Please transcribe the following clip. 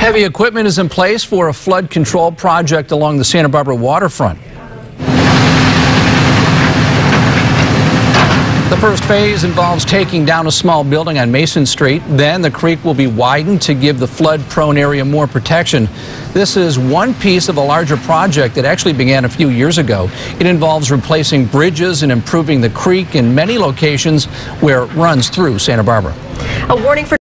Heavy equipment is in place for a flood control project along the Santa Barbara waterfront. The first phase involves taking down a small building on Mason Street. Then the creek will be widened to give the flood prone area more protection. This is one piece of a larger project that actually began a few years ago. It involves replacing bridges and improving the creek in many locations where it runs through Santa Barbara. A warning for